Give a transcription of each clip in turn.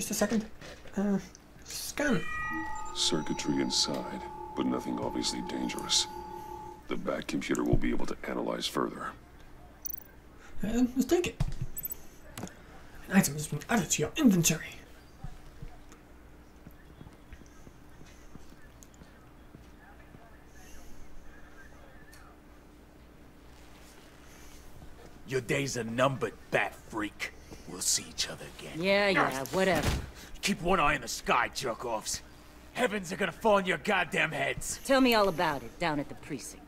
Just a second. Uh, scan. Circuitry inside, but nothing obviously dangerous. The Batcomputer will be able to analyze further. Uh, let's take it. An item has been added to your inventory. Your days are numbered, bat freak. We'll see each other again. Yeah, yeah, whatever. Keep one eye in the sky, jerk-offs. Heavens are gonna fall on your goddamn heads. Tell me all about it down at the precinct.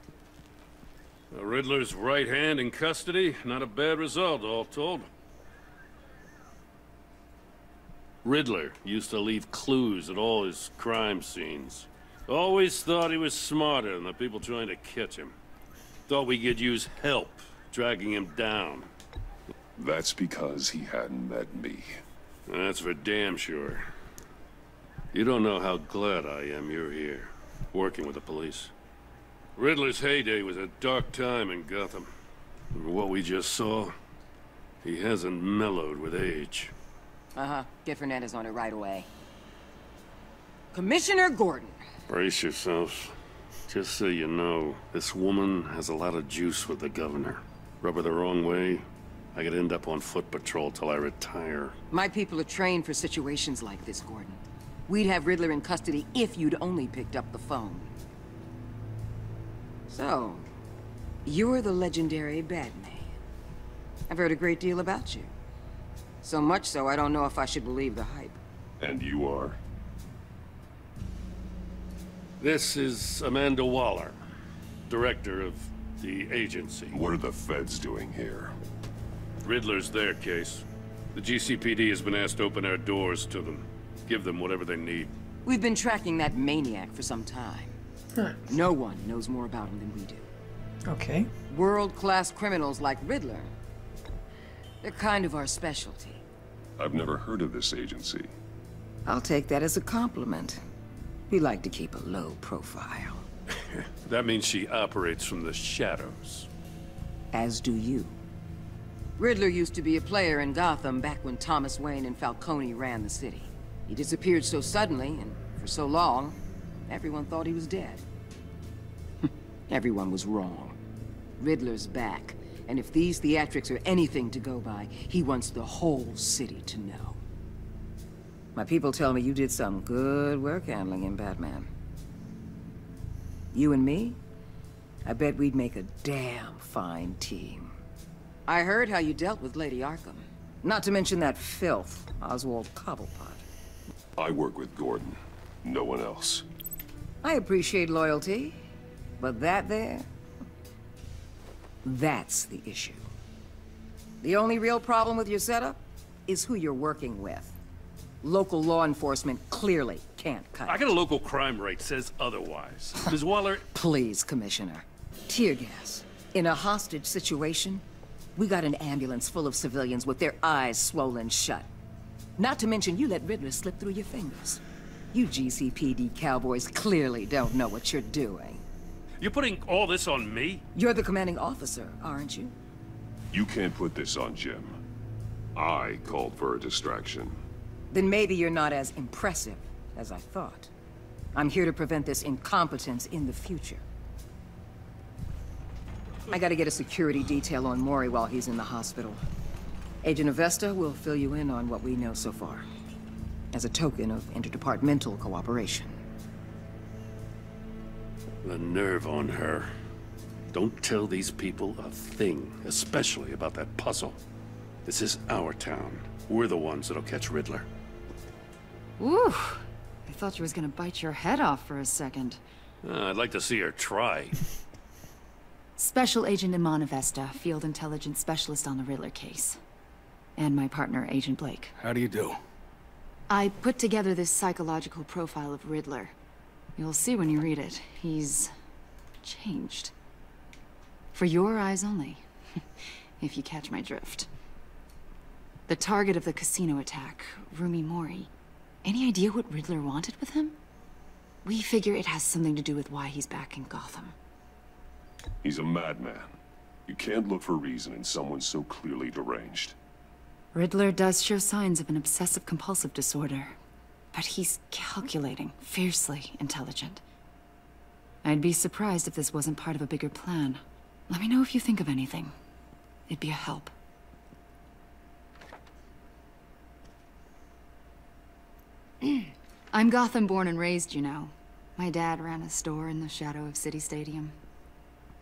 The Riddler's right hand in custody. Not a bad result, all told. Riddler used to leave clues at all his crime scenes. Always thought he was smarter than the people trying to catch him. Thought we could use help dragging him down. That's because he hadn't met me. That's for damn sure. You don't know how glad I am you're here, working with the police. Riddler's heyday was a dark time in Gotham. What we just saw, he hasn't mellowed with age. Uh-huh. Get Fernandez on it right away. Commissioner Gordon. Brace yourselves. Just so you know, this woman has a lot of juice with the governor. Rub her the wrong way, I could end up on foot patrol till I retire. My people are trained for situations like this, Gordon. We'd have Riddler in custody if you'd only picked up the phone. So, you're the legendary Batman. I've heard a great deal about you. So much so, I don't know if I should believe the hype. And you are? This is Amanda Waller, director of the agency. What are the feds doing here? Riddler's their case. The GCPD has been asked to open our doors to them. Give them whatever they need. We've been tracking that maniac for some time. Huh. No one knows more about him than we do. Okay. World-class criminals like Riddler. They're kind of our specialty. I've never heard of this agency. I'll take that as a compliment. We like to keep a low profile. that means she operates from the shadows. As do you. Riddler used to be a player in Gotham back when Thomas Wayne and Falcone ran the city. He disappeared so suddenly, and for so long, everyone thought he was dead. everyone was wrong. Riddler's back, and if these theatrics are anything to go by, he wants the whole city to know. My people tell me you did some good work handling him, Batman. You and me? I bet we'd make a damn fine team. I heard how you dealt with Lady Arkham. Not to mention that filth, Oswald Cobblepot. I work with Gordon. No one else. I appreciate loyalty, but that there... That's the issue. The only real problem with your setup is who you're working with. Local law enforcement clearly can't cut I got a local crime rate says otherwise. Ms. Waller... Please, Commissioner. Tear gas. In a hostage situation, we got an ambulance full of civilians with their eyes swollen shut. Not to mention you let Riddler slip through your fingers. You GCPD cowboys clearly don't know what you're doing. You're putting all this on me? You're the commanding officer, aren't you? You can't put this on Jim. I called for a distraction. Then maybe you're not as impressive as I thought. I'm here to prevent this incompetence in the future. I gotta get a security detail on Mori while he's in the hospital. Agent Avesta will fill you in on what we know so far. As a token of interdepartmental cooperation. The nerve on her. Don't tell these people a thing, especially about that puzzle. This is our town. We're the ones that'll catch Riddler. Ooh, I thought you was gonna bite your head off for a second. Uh, I'd like to see her try. Special Agent Iman Avesta, Field Intelligence Specialist on the Riddler case. And my partner, Agent Blake. How do you do? I put together this psychological profile of Riddler. You'll see when you read it. He's... changed. For your eyes only. if you catch my drift. The target of the casino attack, Rumi Mori. Any idea what Riddler wanted with him? We figure it has something to do with why he's back in Gotham. He's a madman. You can't look for reason in someone so clearly deranged. Riddler does show signs of an obsessive compulsive disorder, but he's calculating, fiercely intelligent. I'd be surprised if this wasn't part of a bigger plan. Let me know if you think of anything. It'd be a help. I'm Gotham born and raised, you know. My dad ran a store in the shadow of City Stadium.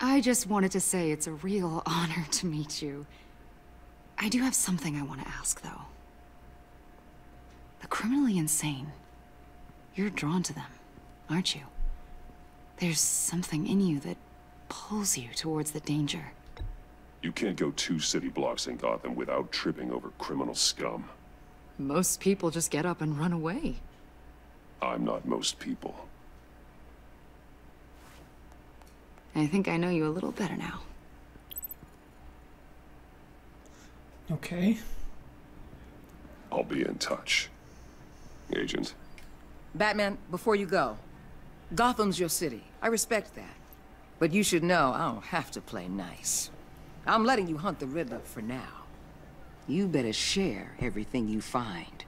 I just wanted to say it's a real honor to meet you. I do have something I want to ask, though. The criminally insane. You're drawn to them, aren't you? There's something in you that pulls you towards the danger. You can't go two city blocks in Gotham without tripping over criminal scum. Most people just get up and run away. I'm not most people. I think I know you a little better now. Okay. I'll be in touch. Agent. Batman, before you go, Gotham's your city. I respect that. But you should know I don't have to play nice. I'm letting you hunt the Riddler for now. You better share everything you find.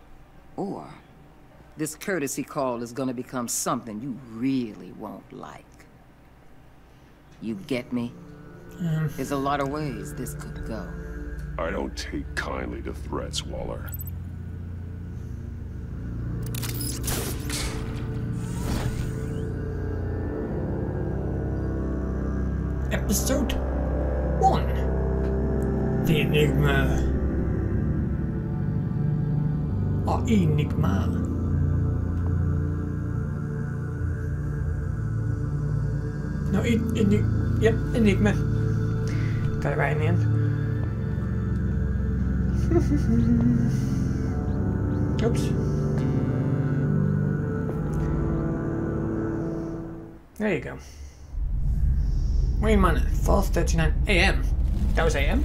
Or this courtesy call is gonna become something you really won't like. You get me? There's a lot of ways this could go. I don't take kindly to threats, Waller. Episode 1 The Enigma. Or Enigma. No, en Enig yep, Enigma. Got it right in the end. Oops. There you go. Wayne Manor, 4.39 a.m. That was a.m.?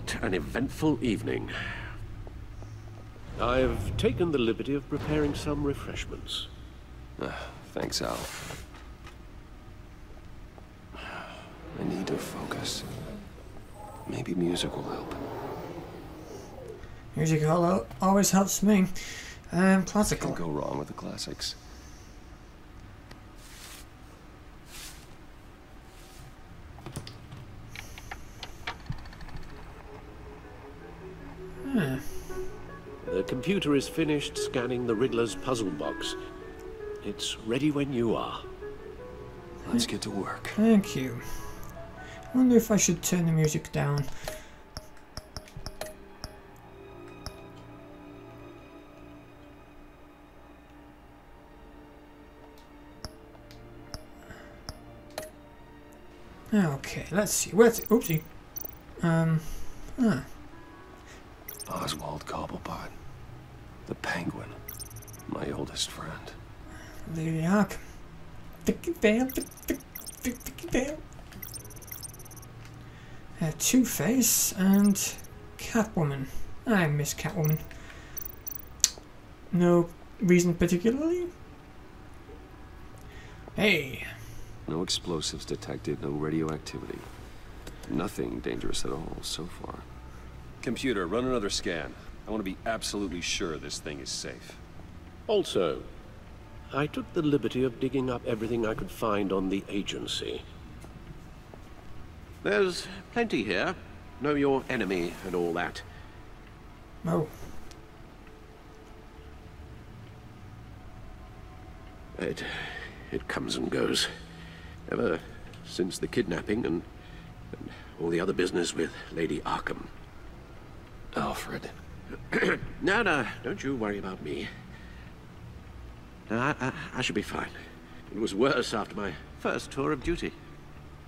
What an eventful evening. I've taken the liberty of preparing some refreshments. Thanks, Al. I need to focus. Maybe music will help. Music al- always helps me. Um, classical. Can't go wrong with the classics. Computer is finished scanning the Riddler's puzzle box. It's ready when you are. Let's get to work. Thank you. I wonder if I should turn the music down. Okay, let's see. Where's it? Oopsie. Um, huh. Oswald Cobblepot. The Penguin. My oldest friend. Lady Arkham. Vicki Vale. Vic- Vic- Vic- Vicki Uh, Two-Face and Catwoman. I miss Catwoman. No reason particularly? Hey, No explosives detected, no radioactivity. Nothing dangerous at all so far. Computer, run another scan. I want to be absolutely sure this thing is safe. Also, I took the liberty of digging up everything I could find on the agency. There's plenty here. Know your enemy and all that. No. It, it comes and goes. Ever since the kidnapping and, and all the other business with Lady Arkham. Alfred. No, no, don't you worry about me. No, I, I, I should be fine. It was worse after my first tour of duty.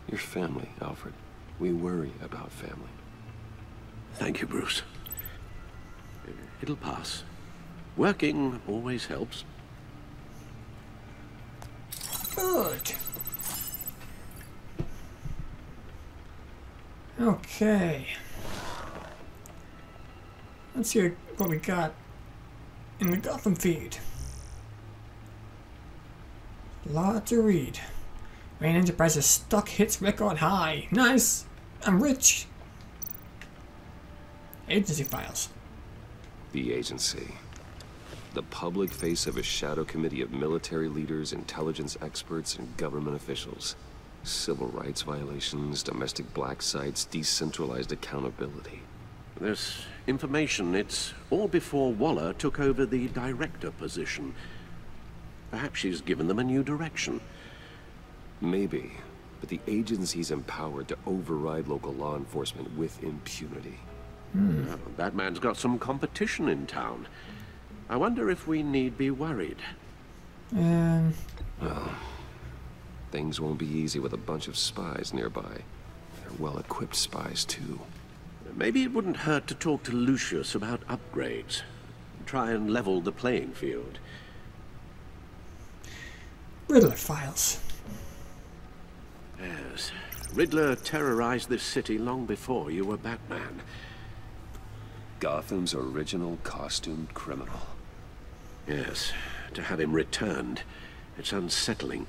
Your family, Alfred. We worry about family. Thank you, Bruce. It'll pass. Working always helps. good. Okay. Let's see what we got in the Gotham feed. Lot to read. Wayne Enterprises stock hits record high. Nice. I'm rich. Agency files. The agency. The public face of a shadow committee of military leaders, intelligence experts, and government officials. Civil rights violations, domestic black sites, decentralized accountability. This information, it's all before Waller took over the director position. Perhaps she's given them a new direction. Maybe, but the agency's empowered to override local law enforcement with impunity. Well, that man's got some competition in town. I wonder if we need be worried. Um, Well, things won't be easy with a bunch of spies nearby. They're well-equipped spies, too. Maybe it wouldn't hurt to talk to Lucius about upgrades. Try and level the playing field. Riddler files. Yes. Riddler terrorized this city long before you were Batman. Gotham's original costumed criminal. Yes. To have him returned, it's unsettling.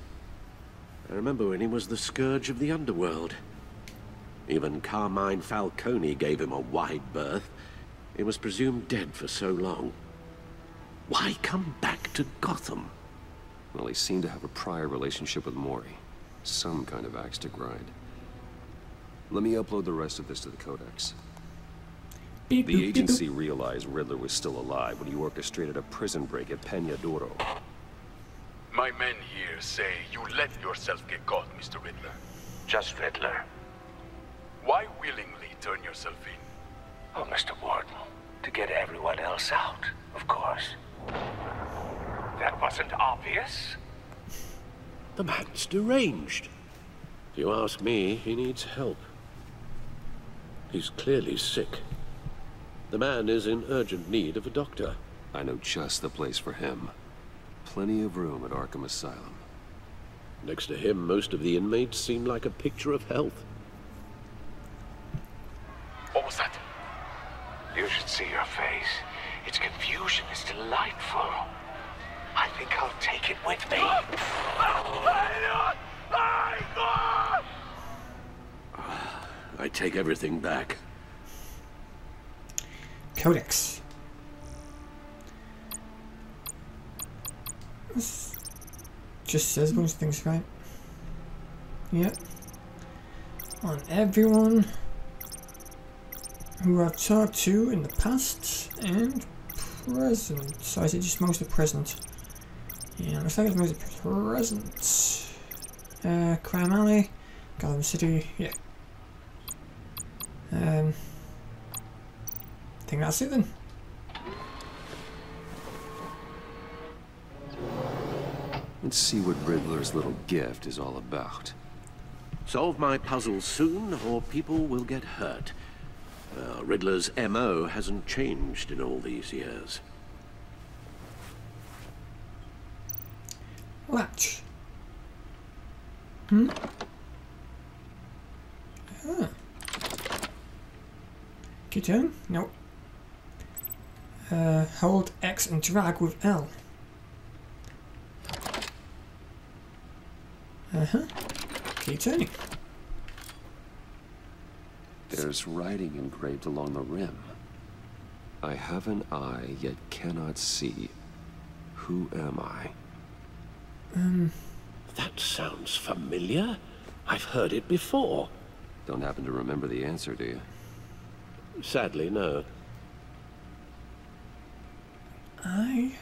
I remember when he was the scourge of the underworld. Even Carmine Falcone gave him a wide berth. He was presumed dead for so long. Why come back to Gotham? Well, he seemed to have a prior relationship with Mori. Some kind of axe to grind. Let me upload the rest of this to the Codex. Beep, The boop, beep, agency realized Riddler was still alive when he orchestrated a prison break at Peña Duro. My men here say you let yourself get caught, Mr. Riddler. Just Riddler. Why willingly turn yourself in? Oh, Mr. Warden, to get everyone else out, of course. That wasn't obvious. The man's deranged. If you ask me, he needs help. He's clearly sick. The man is in urgent need of a doctor. I know just the place for him. Plenty of room at Arkham Asylum. Next to him, most of the inmates seem like a picture of health. What was that? You should see your face. Its confusion is delightful. I think I'll take it with me. I take everything back. Codex. This just says of things, right? Yep. On everyone who I've talked to in the past and present. So I say just mostly present. Yeah, looks like it's mostly present. Uh, Crime Alley, Gotham City, yeah. Um, I think that's it then. Let's see what Riddler's little gift is all about. Solve my puzzle soon, or people will get hurt. Well, Riddler's M.O. hasn't changed in all these years. Latch. Hmm? Ah. Keyturn? Nope. Uh, hold X and drag with L. Uh-huh. Key turning. There's writing engraved along the rim. I have an eye, yet cannot see. Who am I? Um, That sounds familiar. I've heard it before. Don't happen to remember the answer, do you? Sadly, no. I...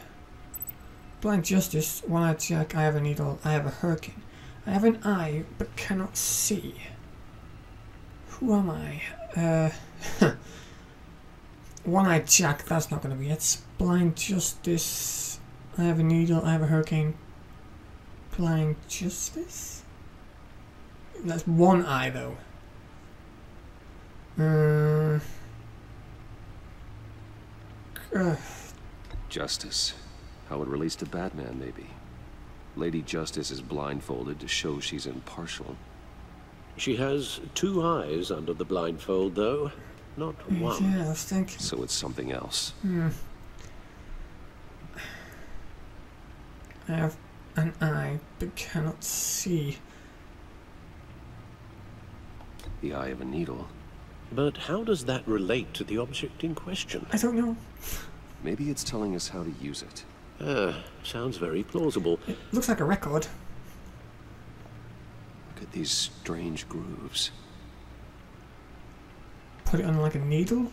Blind Justice, One-Eyed Jack, I have a needle, I have a hurricane. I have an eye, but cannot see. Who am I? Uh... One-Eyed Jack, that's not gonna be it. Blind Justice, I have a needle, I have a hurricane. Blind Justice? That's one eye, though. Uh... Uh, Justice. How it relates to Batman, maybe. Lady Justice is blindfolded to show she's impartial. She has two eyes under the blindfold, though. not one. Yeah, I was thinking. So it's something else. Hmm. I have an eye, but cannot see. The eye of a needle. But how does that relate to the object in question? I don't know. Maybe it's telling us how to use it. Ah, sounds very plausible. It looks like a record. Look at these strange grooves. Put it on like a needle?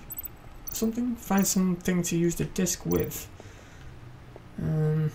Something? Find something to use the disc with. Um,